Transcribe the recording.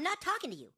I'm not talking to you.